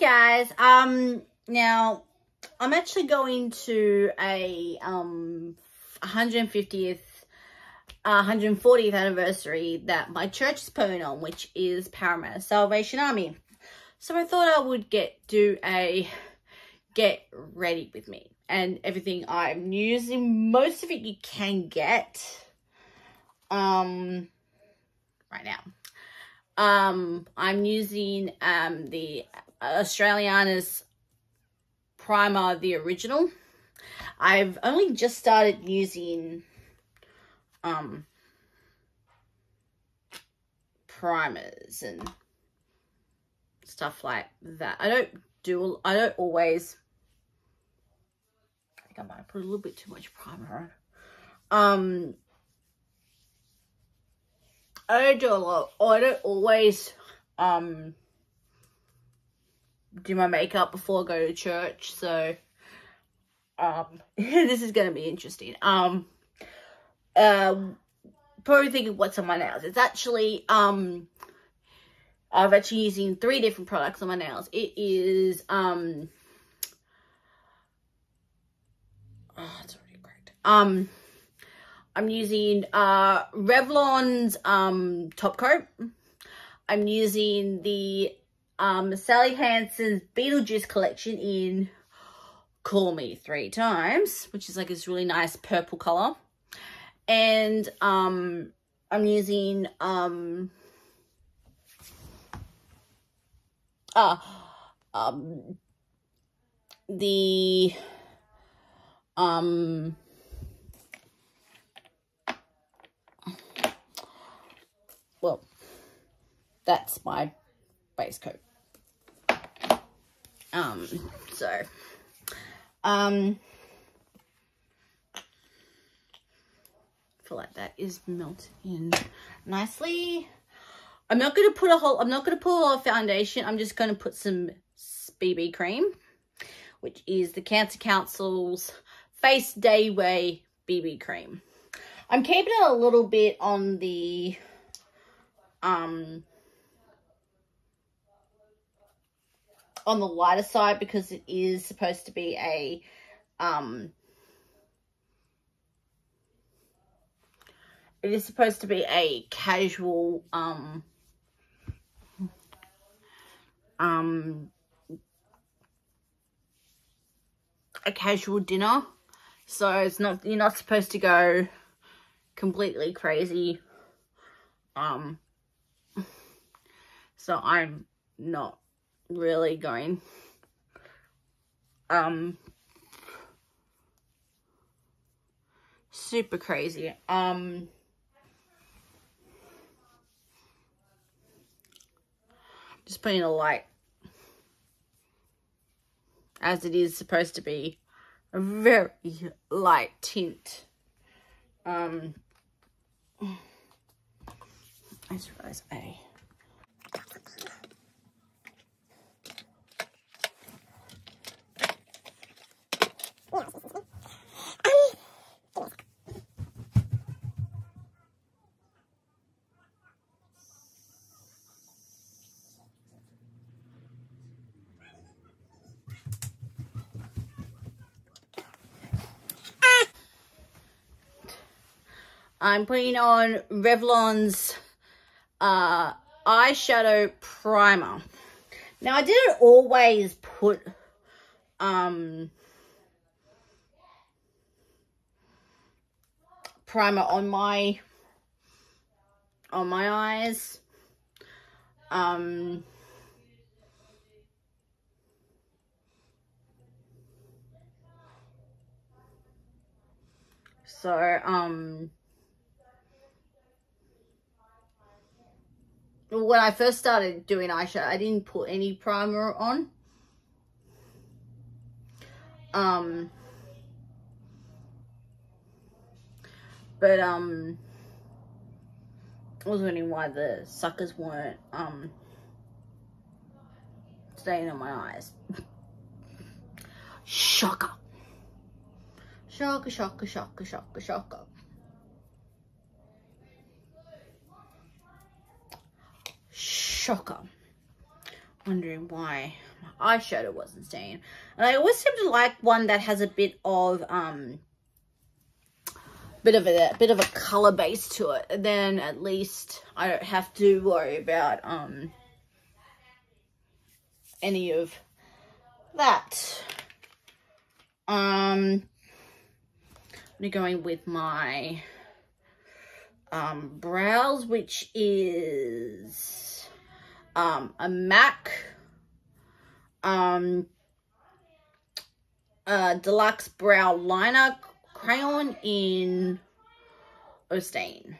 guys. Um, now I'm actually going to a um 150th, uh, 140th anniversary that my church is putting on, which is Parramatta Salvation Army. So I thought I would get do a get ready with me and everything I'm using. Most of it you can get um right now. Um, I'm using um the Australiana's primer, the original. I've only just started using um primers and stuff like that. I don't do, I don't always, I think I might put a little bit too much primer on. Um, I don't do a lot, I don't always, um, do my makeup before I go to church, so, um, this is going to be interesting. Um, um, probably thinking what's on my nails. It's actually, um, I've actually using three different products on my nails. It is, um, oh, it's already cracked. Um, I'm using, uh, Revlon's, um, top coat. I'm using the, um, Sally Hansen's Beetlejuice collection in Call Me Three Times, which is like this really nice purple color. And, um, I'm using, um, ah, um, the, um, well, that's my base coat. Um, so, um, I feel like that is melted in nicely. I'm not going to put a whole, I'm not going to put a foundation. I'm just going to put some BB cream, which is the Cancer Council's Face Day Wear BB cream. I'm keeping it a little bit on the, um, on the lighter side because it is supposed to be a, um, it is supposed to be a casual, um, um, a casual dinner. So it's not, you're not supposed to go completely crazy. Um, so I'm not really going, um, super crazy. Um, just putting a light as it is supposed to be a very light tint. Um, I suppose A. I'm putting on Revlon's uh, eyeshadow primer. Now, I didn't always put um, primer on my on my eyes. Um, so, um, when I first started doing eyeshadow, I didn't put any primer on. Um, but, um, I was wondering why the suckers weren't, um, staying on my eyes. shocker. Shocker, shocker, shocker, shocker, shocker. Shocker. wondering why my eyeshadow wasn't staying. And I always seem to like one that has a bit of um bit of a, bit of a color base to it. And then at least I don't have to worry about um any of that. Um I'm going with my um brows, which is um a MAC um uh Veluxe brow liner crayon in Ostain.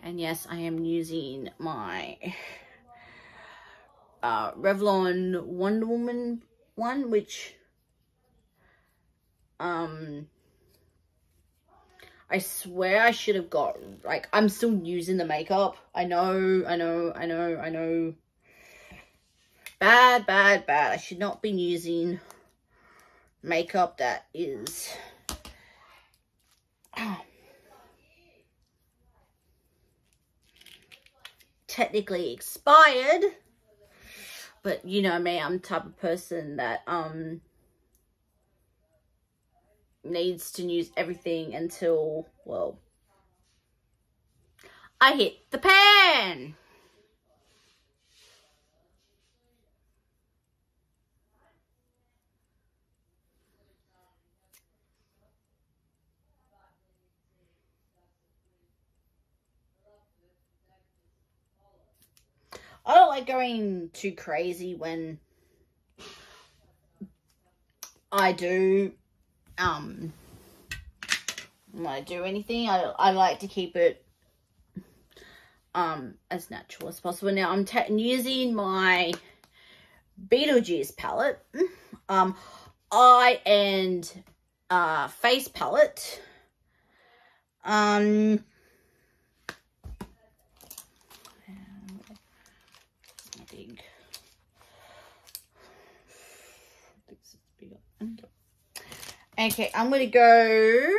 And yes, I am using my uh, Revlon Wonder Woman one, which um I swear I should have got, like, I'm still using the makeup. I know, I know, I know, I know. Bad, bad, bad. I should not be using makeup that is technically expired but you know me i'm the type of person that um needs to use everything until well i hit the pan. I don't like going too crazy when I do um when I do anything. I I like to keep it um as natural as possible. Now I'm using my Beetlejuice palette, um eye and uh face palette. Um Okay, I'm going to go...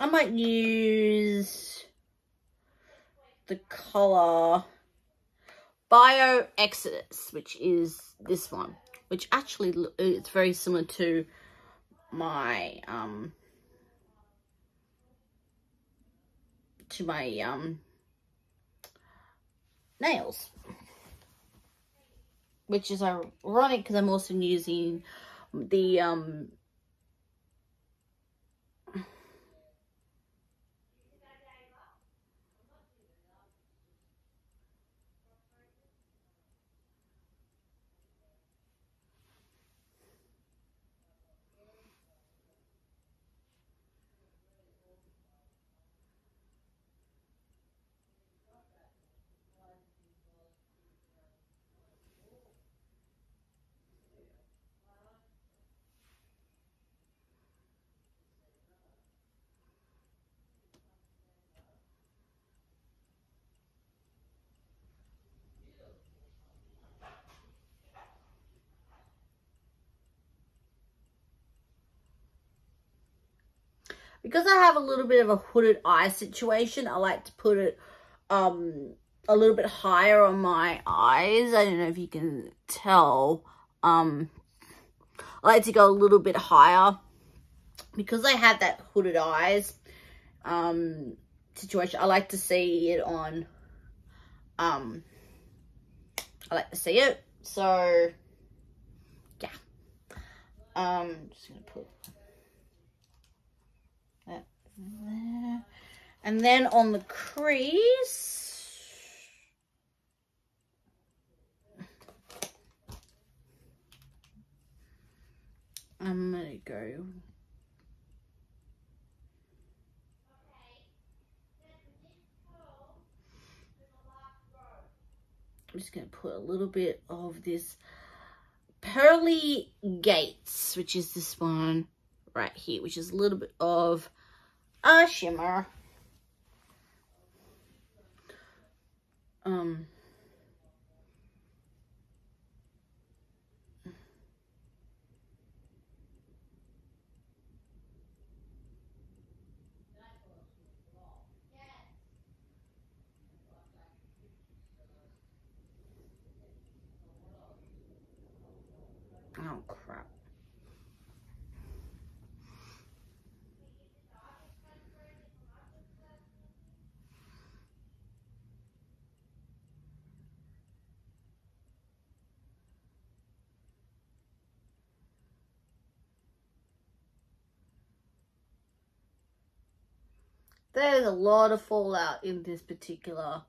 I might use color Bio Exorcist, which is this one, which actually it's very similar to my um to my um nails. Which is ironic because I'm also using the um because I have a little bit of a hooded eye situation, I like to put it um, a little bit higher on my eyes. I don't know if you can tell. Um, I like to go a little bit higher because I have that hooded eyes um, situation. I like to see it on, um, I like to see it. So, yeah. Um, just going to put there. And then on the crease, I'm going to go I'm just going to put a little bit of this Pearly Gates, which is this one right here, which is a little bit of a shimmer. Um, Oh, crap. There's a lot of fallout in this particular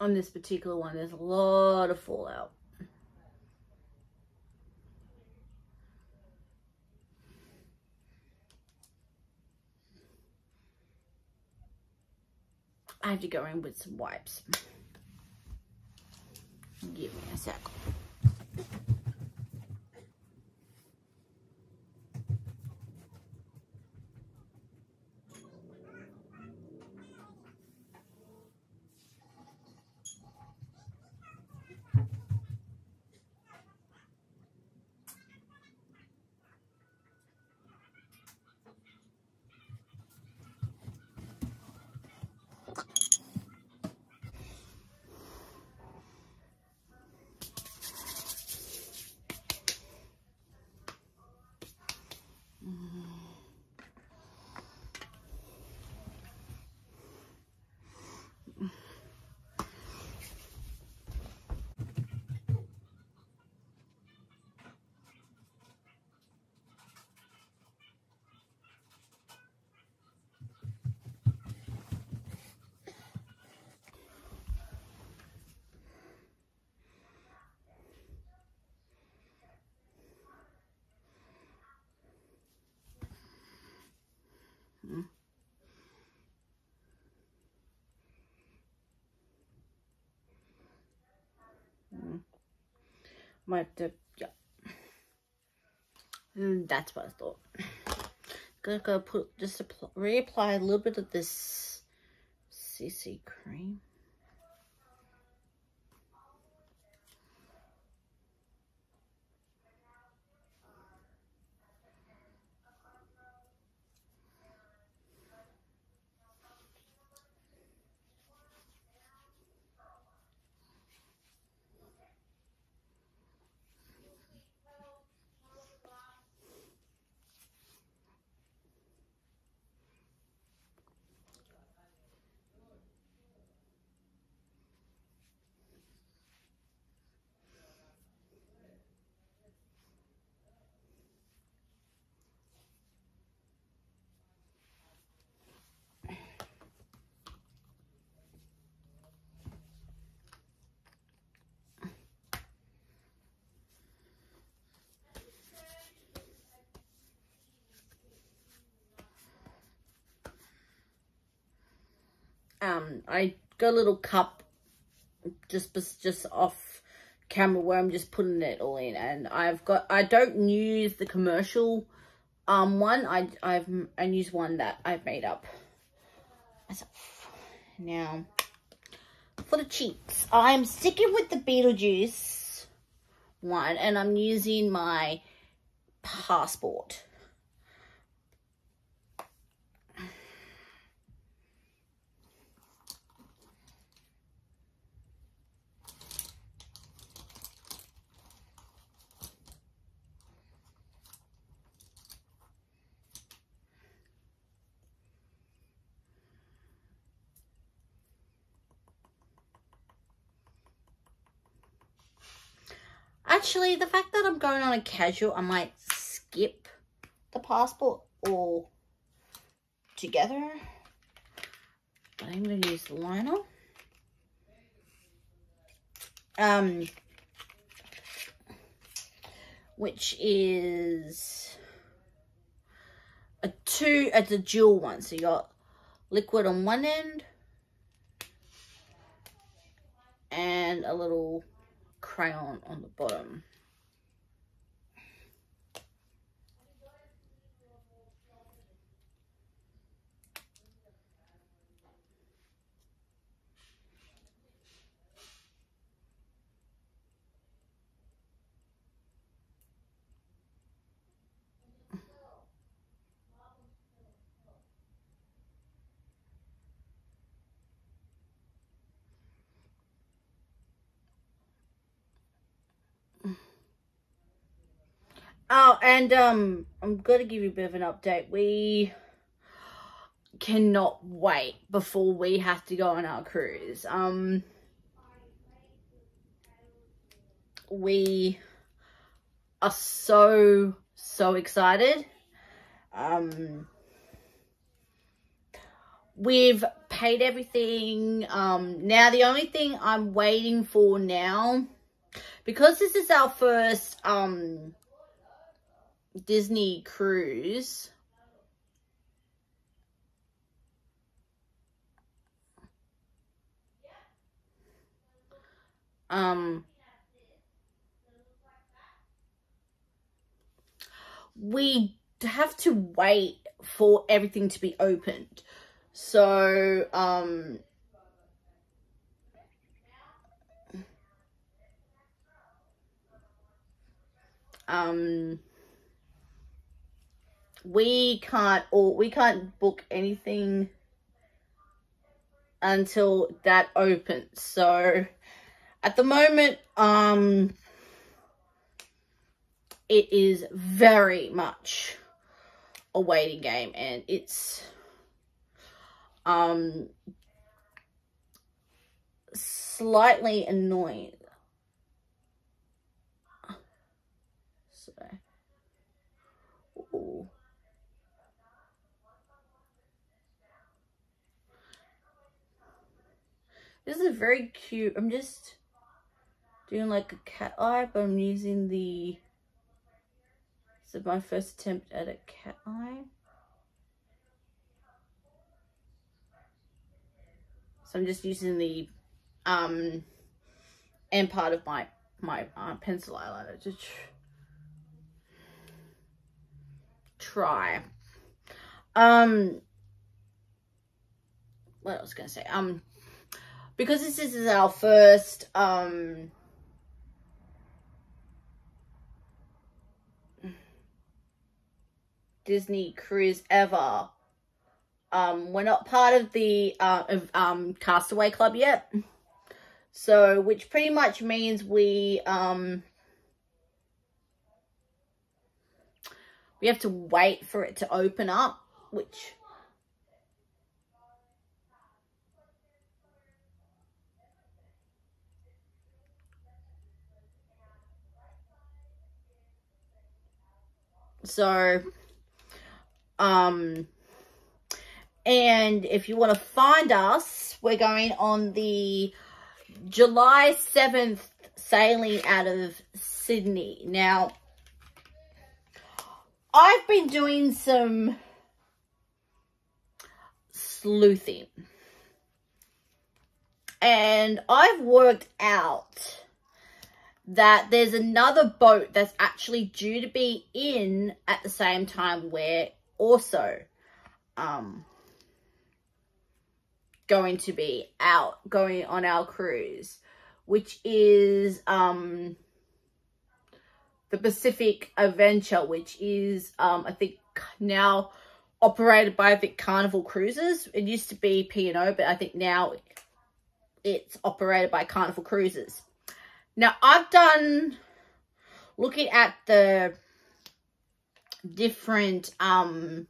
on this particular one. There's a lot of fallout. I have to go in with some wipes. Give me a sec. Might have yeah. Mm, that's what I thought. Gonna go put, just apply, reapply a little bit of this CC cream. Um, I got a little cup just just off camera where I'm just putting it all in and I've got I don't use the commercial um one. I I've I use one that I've made up myself. Now for the cheeks I'm sticking with the Beetlejuice one and I'm using my passport Actually, the fact that I'm going on a casual, I might skip the passport all together. But I'm going to use the liner. Um, which is a two, it's a dual one. So you got liquid on one end and a little crayon on the bottom. Oh, and um, I'm going to give you a bit of an update. We cannot wait before we have to go on our cruise. Um, we are so, so excited. Um, we've paid everything. Um, now the only thing I'm waiting for now, because this is our first, um, Disney cruise. Um, we have to wait for everything to be opened. So, um, um, we can't or we can't book anything until that opens. So at the moment, um, it is very much a waiting game and it's um slightly annoying. So, ooh. This is very cute. I'm just doing like a cat eye, but I'm using the, this is my first attempt at a cat eye. So I'm just using the um end part of my my uh, pencil eyeliner to tr try. Um, what else was I gonna say? Um, because this is our first um Disney cruise ever. Um, we're not part of the uh, um, Castaway Club yet. So, which pretty much means we um, we have to wait for it to open up, which So, um, and if you want to find us, we're going on the July 7th sailing out of Sydney. Now, I've been doing some sleuthing. And I've worked out that there's another boat that's actually due to be in at the same time we're also um, going to be out, going on our cruise, which is um, the Pacific Adventure, which is, um, I think, now operated by, I think, Carnival Cruises. It used to be P&O, but I think now it's operated by Carnival Cruises. Now, I've done, looking at the different um,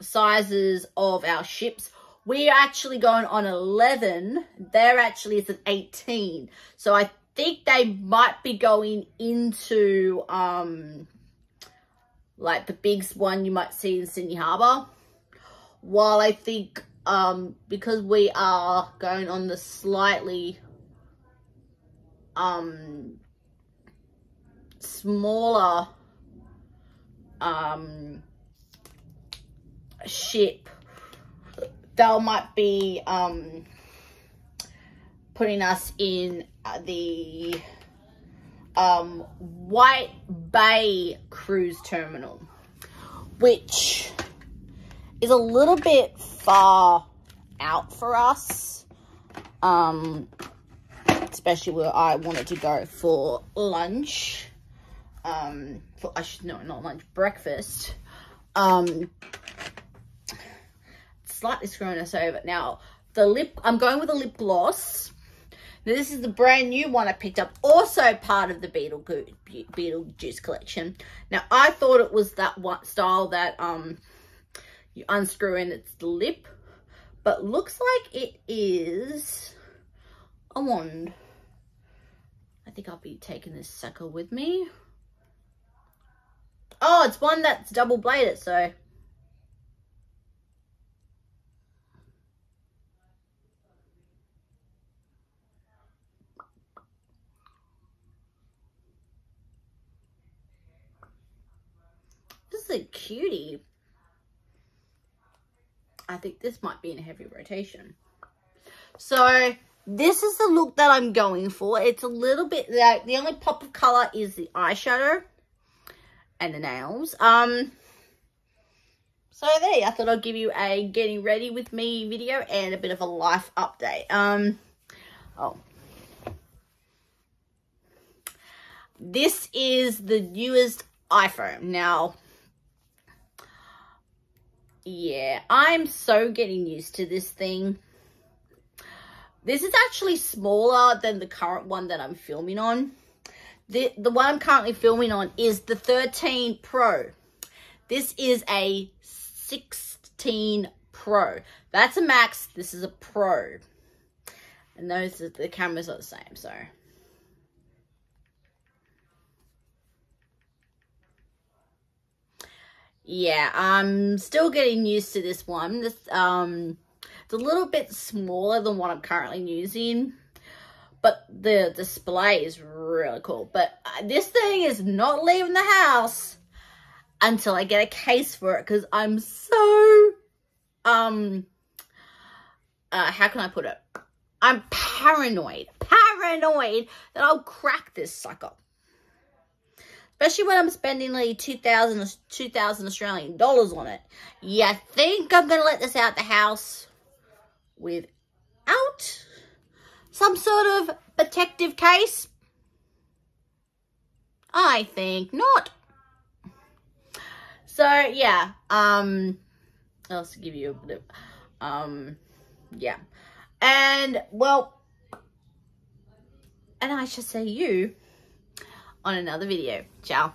sizes of our ships, we're actually going on 11. There actually is an 18. So I think they might be going into um, like the biggest one you might see in Sydney Harbour. While I think um, because we are going on the slightly um, smaller um, ship, they might be um, putting us in uh, the um, White Bay Cruise Terminal, which is a little bit far out for us. Um, especially where I wanted to go for lunch. Um, for, I should know, not lunch, breakfast. Um, slightly screwing us over. Now, the lip, I'm going with a lip gloss. Now, this is the brand new one I picked up, also part of the Beetle Beetlejuice collection. Now, I thought it was that one style that um you unscrew and it's the lip, but looks like it is a wand. I think I'll be taking this sucker with me. Oh, it's one that's double bladed, so This is a cutie. I think this might be in heavy rotation. So this is the look that I'm going for. It's a little bit, like the only pop of color is the eyeshadow and the nails. Um, so there, I thought I'd give you a getting ready with me video and a bit of a life update. Um, oh. This is the newest iPhone. Now, yeah, I'm so getting used to this thing. This is actually smaller than the current one that I'm filming on. The, the one I'm currently filming on is the 13 Pro. This is a 16 Pro. That's a max. This is a Pro. And those are, the cameras are the same, so yeah, I'm still getting used to this one. This um, it's a little bit smaller than what I'm currently using, but the display is really cool. But uh, this thing is not leaving the house until I get a case for it because I'm so um, uh, how can I put it? I'm paranoid, paranoid that I'll crack this sucker especially when I'm spending like 2,000 2000 Australian dollars on it. You think I'm going to let this out the house without some sort of protective case? I think not. So, yeah, um, I'll give you a bit of, um, yeah. And, well, and I should say you, on another video. Ciao.